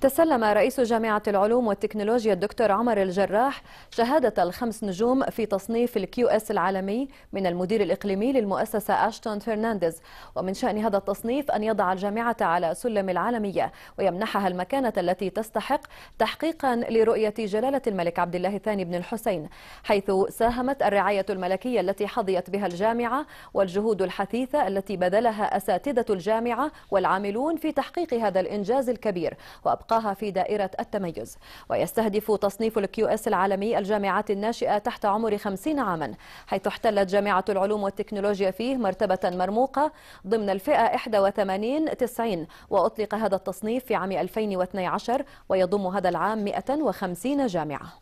تسلم رئيس جامعة العلوم والتكنولوجيا الدكتور عمر الجراح شهادة الخمس نجوم في تصنيف ال QS العالمي من المدير الإقليمي للمؤسسة أشوين فرنانديز. ومن شأن هذا التصنيف أن يضع الجامعة على سلم العالمية ويمنحها المكانة التي تستحق تحقيقا لرؤية جلالة الملك عبد الله الثاني بن الحسين حيث ساهمت الرعاية الملكية التي حظيت بها الجامعة والجهود الحثيثة التي بذلها أساتذة الجامعة والعاملون في تحقيق هذا الإنجاز الكبير. وأبقى أفقها في دائرة التميز. ويستهدف تصنيف ال QS العالمي الجامعات الناشئة تحت عمر 50 عاما حيث احتلت جامعة العلوم والتكنولوجيا فيه مرتبة مرموقة ضمن الفئة 81 90 وأطلق هذا التصنيف في عام 2012 ويضم هذا العام 150 جامعة.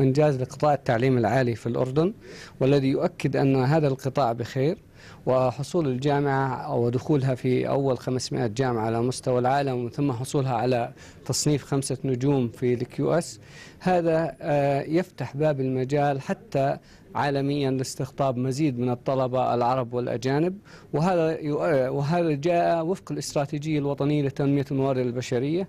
إنجاز لقطاع التعليم العالي في الأردن والذي يؤكد أن هذا القطاع بخير. وحصول الجامعة ودخولها في أول 500 جامعة على مستوى العالم ومن ثم حصولها على تصنيف خمسة نجوم في ال QS هذا آه، يفتح باب المجال حتى عالميا لاستقطاب مزيد من الطلبة العرب والأجانب. وهذا وهذا جاء وفق الاستراتيجية الوطنية لتنمية الموارد البشرية.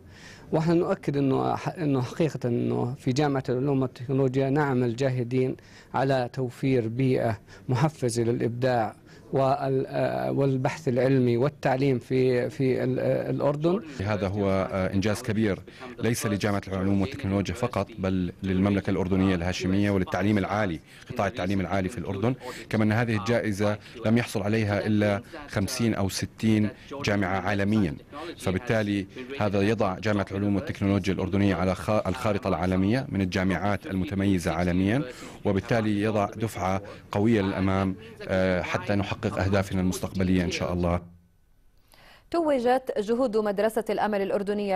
ونحن نؤكد إنه إنه حقيقة إنه في جامعة العلوم والتكنولوجيا نعمل جاهدين على توفير بيئة محفزة للإبداع آه، والبحث العلمي والتعليم في في آه، الأردن. هذا هو آه، إنجاز كبير. ليس لجامعة العلوم والتكنولوجيا فقط بل للمملكة الأردنية الهاشمية وللتعليم العالي قطاع التعليم العالي في الأردن. كما أن هذه الجائزة لم يحصل عليها إلا 50 أو 60 جامعة عالميا. فبالتالي هذا يضع جامعة العلوم والتكنولوجيا الأردنية على الخارطة العالمية من الجامعات المتميزة عالميا وبالتالي يضع دفعة قوية للأمام حتى نحقق نحقق أهدافنا المستقبلية إن شاء الله. توجت جهود مدرسة الأمل الأردنية